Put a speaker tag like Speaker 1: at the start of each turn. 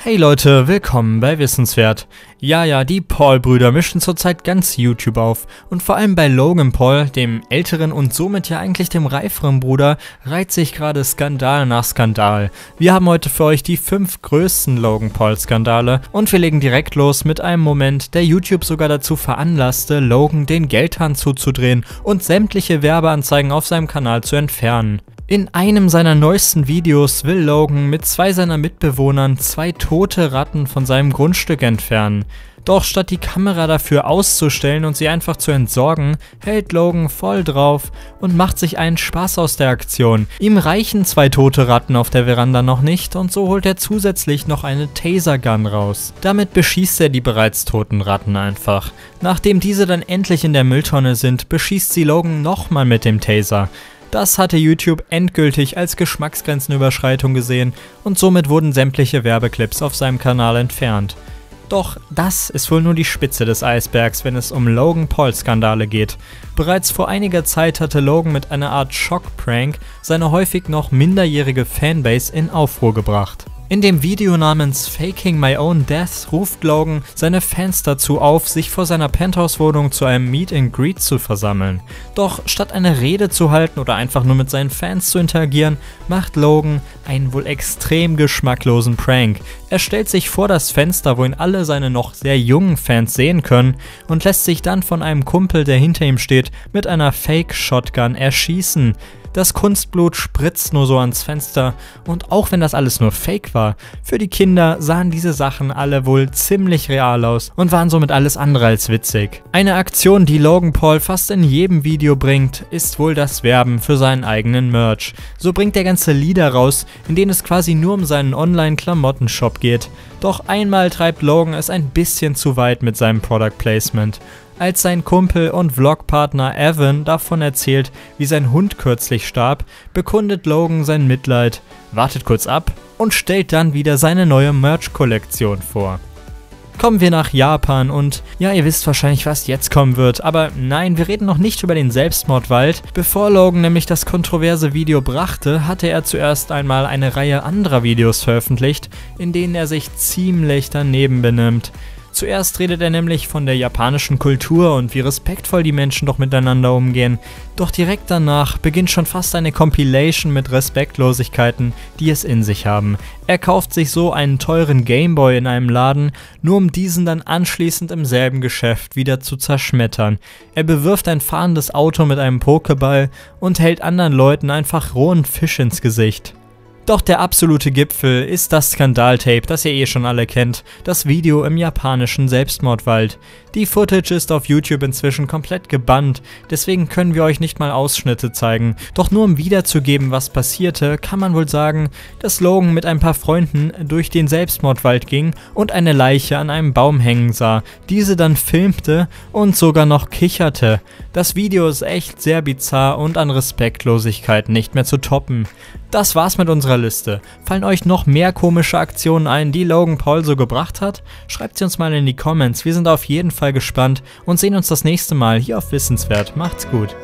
Speaker 1: Hey Leute, willkommen bei Wissenswert. Ja, ja, die Paul-Brüder mischen zurzeit ganz YouTube auf. Und vor allem bei Logan Paul, dem älteren und somit ja eigentlich dem reiferen Bruder, reiht sich gerade Skandal nach Skandal. Wir haben heute für euch die fünf größten Logan Paul-Skandale und wir legen direkt los mit einem Moment, der YouTube sogar dazu veranlasste, Logan den Geldhahn zuzudrehen und sämtliche Werbeanzeigen auf seinem Kanal zu entfernen. In einem seiner neuesten Videos will Logan mit zwei seiner Mitbewohnern zwei tote Ratten von seinem Grundstück entfernen. Doch statt die Kamera dafür auszustellen und sie einfach zu entsorgen, hält Logan voll drauf und macht sich einen Spaß aus der Aktion. Ihm reichen zwei tote Ratten auf der Veranda noch nicht und so holt er zusätzlich noch eine Taser-Gun raus. Damit beschießt er die bereits toten Ratten einfach. Nachdem diese dann endlich in der Mülltonne sind, beschießt sie Logan nochmal mit dem Taser. Das hatte YouTube endgültig als Geschmacksgrenzenüberschreitung gesehen und somit wurden sämtliche Werbeclips auf seinem Kanal entfernt. Doch das ist wohl nur die Spitze des Eisbergs, wenn es um Logan Paul-Skandale geht. Bereits vor einiger Zeit hatte Logan mit einer Art Schock-Prank seine häufig noch minderjährige Fanbase in Aufruhr gebracht. In dem Video namens Faking My Own Death ruft Logan seine Fans dazu auf, sich vor seiner Penthouse-Wohnung zu einem Meet and Greet zu versammeln. Doch statt eine Rede zu halten oder einfach nur mit seinen Fans zu interagieren, macht Logan einen wohl extrem geschmacklosen Prank. Er stellt sich vor das Fenster, wo ihn alle seine noch sehr jungen Fans sehen können und lässt sich dann von einem Kumpel, der hinter ihm steht, mit einer Fake-Shotgun erschießen. Das Kunstblut spritzt nur so ans Fenster und auch wenn das alles nur Fake war, für die Kinder sahen diese Sachen alle wohl ziemlich real aus und waren somit alles andere als witzig. Eine Aktion, die Logan Paul fast in jedem Video bringt, ist wohl das Werben für seinen eigenen Merch. So bringt er ganze Lieder raus, in denen es quasi nur um seinen Online-Klamottenshop geht. Doch einmal treibt Logan es ein bisschen zu weit mit seinem Product Placement als sein Kumpel und Vlogpartner Evan davon erzählt, wie sein Hund kürzlich starb, bekundet Logan sein Mitleid, wartet kurz ab und stellt dann wieder seine neue Merch-Kollektion vor. Kommen wir nach Japan und ja, ihr wisst wahrscheinlich, was jetzt kommen wird, aber nein, wir reden noch nicht über den Selbstmordwald. Bevor Logan nämlich das kontroverse Video brachte, hatte er zuerst einmal eine Reihe anderer Videos veröffentlicht, in denen er sich ziemlich daneben benimmt. Zuerst redet er nämlich von der japanischen Kultur und wie respektvoll die Menschen doch miteinander umgehen. Doch direkt danach beginnt schon fast eine Compilation mit Respektlosigkeiten, die es in sich haben. Er kauft sich so einen teuren Gameboy in einem Laden, nur um diesen dann anschließend im selben Geschäft wieder zu zerschmettern. Er bewirft ein fahrendes Auto mit einem Pokéball und hält anderen Leuten einfach rohen Fisch ins Gesicht. Doch der absolute Gipfel ist das Skandaltape, das ihr eh schon alle kennt, das Video im japanischen Selbstmordwald. Die Footage ist auf YouTube inzwischen komplett gebannt, deswegen können wir euch nicht mal Ausschnitte zeigen. Doch nur um wiederzugeben, was passierte, kann man wohl sagen, dass Logan mit ein paar Freunden durch den Selbstmordwald ging und eine Leiche an einem Baum hängen sah, diese dann filmte und sogar noch kicherte. Das Video ist echt sehr bizarr und an Respektlosigkeit nicht mehr zu toppen. Das war's mit unserer Liste. Fallen euch noch mehr komische Aktionen ein, die Logan Paul so gebracht hat? Schreibt sie uns mal in die Comments. Wir sind auf jeden Fall gespannt und sehen uns das nächste Mal hier auf Wissenswert. Macht's gut.